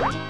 요